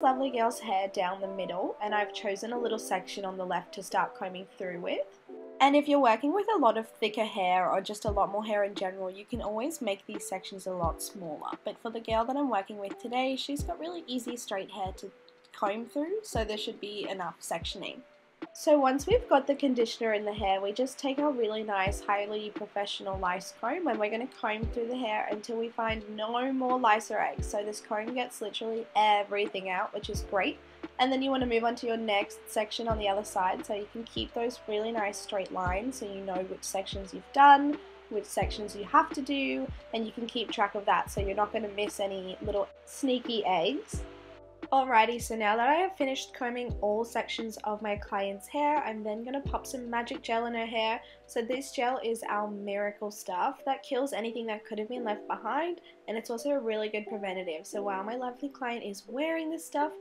lovely girl's hair down the middle and I've chosen a little section on the left to start combing through with. And if you're working with a lot of thicker hair or just a lot more hair in general, you can always make these sections a lot smaller. But for the girl that I'm working with today, she's got really easy straight hair to comb through, so there should be enough sectioning. So once we've got the conditioner in the hair, we just take our really nice, highly professional lice comb and we're going to comb through the hair until we find no more lice or eggs. So this comb gets literally everything out, which is great. And then you want to move on to your next section on the other side so you can keep those really nice straight lines so you know which sections you've done, which sections you have to do, and you can keep track of that so you're not going to miss any little sneaky eggs. Alrighty, so now that I have finished combing all sections of my client's hair, I'm then going to pop some magic gel in her hair. So this gel is our miracle stuff that kills anything that could have been left behind and it's also a really good preventative. So while my lovely client is wearing this stuff,